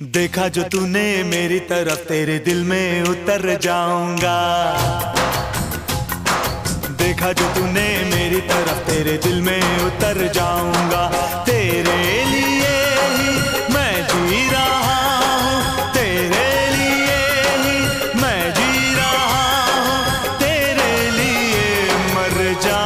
देखा जो तूने मेरी तरफ़ तेरे दिल में उतर जाऊँगा। देखा जो तूने मेरी तरफ़ तेरे दिल में उतर जाऊँगा। तेरे लिए ही मैं जी रहा हूँ, तेरे लिए ही मैं जी रहा हूँ, तेरे लिए मर जा